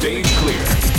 Stage clear.